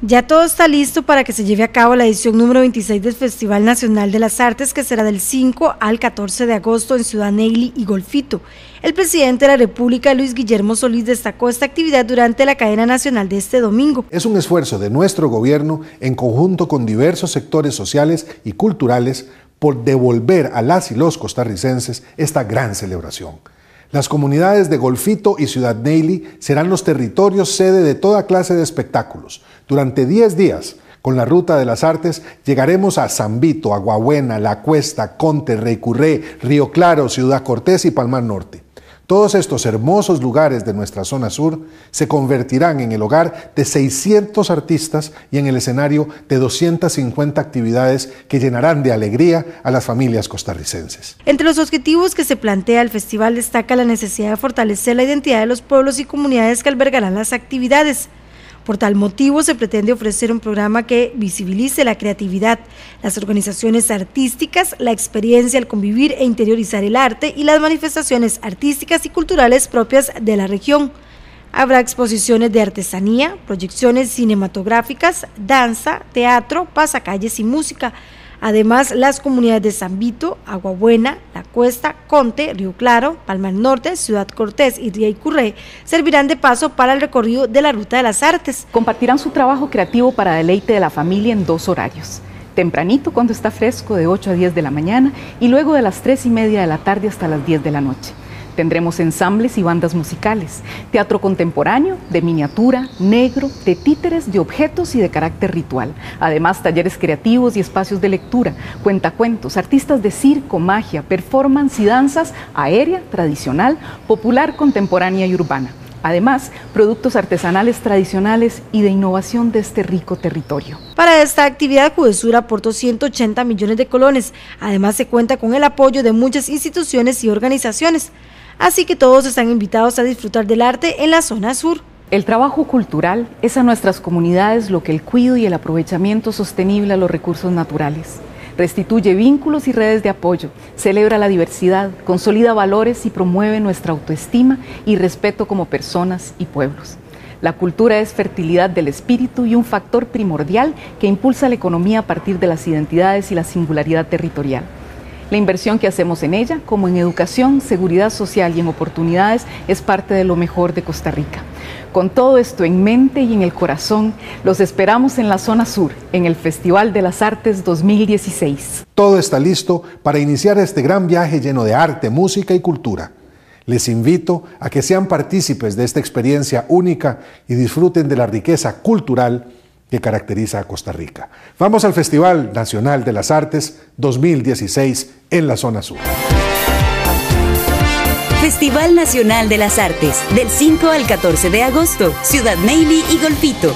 Ya todo está listo para que se lleve a cabo la edición número 26 del Festival Nacional de las Artes, que será del 5 al 14 de agosto en Ciudad Neily y Golfito. El presidente de la República, Luis Guillermo Solís, destacó esta actividad durante la cadena nacional de este domingo. Es un esfuerzo de nuestro gobierno en conjunto con diversos sectores sociales y culturales por devolver a las y los costarricenses esta gran celebración. Las comunidades de Golfito y Ciudad Neily serán los territorios sede de toda clase de espectáculos. Durante 10 días, con la Ruta de las Artes, llegaremos a Zambito, Aguabuena, La Cuesta, Conte, Reycurré, Río Claro, Ciudad Cortés y Palmar Norte. Todos estos hermosos lugares de nuestra zona sur se convertirán en el hogar de 600 artistas y en el escenario de 250 actividades que llenarán de alegría a las familias costarricenses. Entre los objetivos que se plantea el festival destaca la necesidad de fortalecer la identidad de los pueblos y comunidades que albergarán las actividades por tal motivo, se pretende ofrecer un programa que visibilice la creatividad, las organizaciones artísticas, la experiencia al convivir e interiorizar el arte y las manifestaciones artísticas y culturales propias de la región. Habrá exposiciones de artesanía, proyecciones cinematográficas, danza, teatro, pasacalles y música Además, las comunidades de San Vito, Agua Buena, La Cuesta, Conte, Río Claro, Palma del Norte, Ciudad Cortés y Curré servirán de paso para el recorrido de la Ruta de las Artes. Compartirán su trabajo creativo para deleite de la familia en dos horarios. Tempranito cuando está fresco de 8 a 10 de la mañana y luego de las 3 y media de la tarde hasta las 10 de la noche. Tendremos ensambles y bandas musicales, teatro contemporáneo, de miniatura, negro, de títeres, de objetos y de carácter ritual. Además, talleres creativos y espacios de lectura, cuentacuentos, artistas de circo, magia, performance y danzas aérea, tradicional, popular, contemporánea y urbana. Además, productos artesanales tradicionales y de innovación de este rico territorio. Para esta actividad, Judesur aportó 180 millones de colones. Además, se cuenta con el apoyo de muchas instituciones y organizaciones así que todos están invitados a disfrutar del arte en la zona sur. El trabajo cultural es a nuestras comunidades lo que el cuidado y el aprovechamiento sostenible a los recursos naturales. Restituye vínculos y redes de apoyo, celebra la diversidad, consolida valores y promueve nuestra autoestima y respeto como personas y pueblos. La cultura es fertilidad del espíritu y un factor primordial que impulsa la economía a partir de las identidades y la singularidad territorial. La inversión que hacemos en ella, como en educación, seguridad social y en oportunidades, es parte de lo mejor de Costa Rica. Con todo esto en mente y en el corazón, los esperamos en la zona sur, en el Festival de las Artes 2016. Todo está listo para iniciar este gran viaje lleno de arte, música y cultura. Les invito a que sean partícipes de esta experiencia única y disfruten de la riqueza cultural que caracteriza a Costa Rica. Vamos al Festival Nacional de las Artes 2016 en la zona sur. Festival Nacional de las Artes, del 5 al 14 de agosto, Ciudad Neily y Golfito.